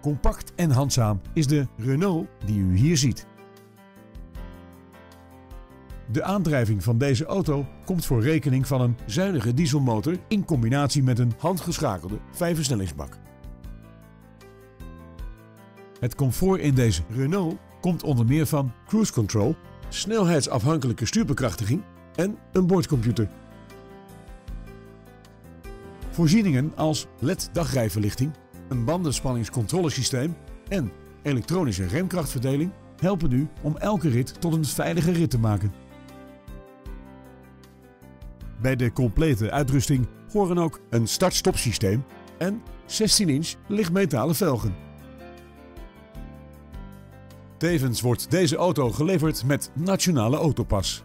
Compact en handzaam is de Renault die u hier ziet. De aandrijving van deze auto komt voor rekening van een zuinige dieselmotor in combinatie met een handgeschakelde vijfversnellingsbak. Het comfort in deze Renault komt onder meer van cruise control, snelheidsafhankelijke stuurbekrachtiging en een boordcomputer. Voorzieningen als LED dagrijverlichting, een bandenspanningscontrolesysteem en elektronische remkrachtverdeling helpen u om elke rit tot een veilige rit te maken. Bij de complete uitrusting horen ook een start-stop systeem en 16-inch lichtmetalen velgen. Tevens wordt deze auto geleverd met Nationale Autopas.